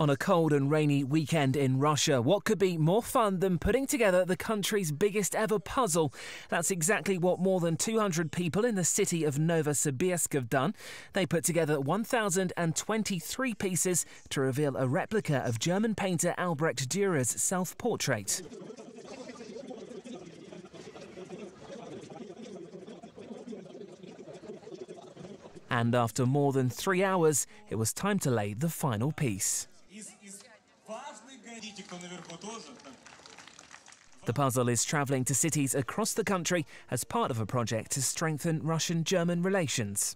On a cold and rainy weekend in Russia, what could be more fun than putting together the country's biggest ever puzzle? That's exactly what more than 200 people in the city of Novosibirsk have done. They put together 1,023 pieces to reveal a replica of German painter Albrecht Dürer's self portrait. And after more than three hours, it was time to lay the final piece. The puzzle is travelling to cities across the country as part of a project to strengthen Russian German relations.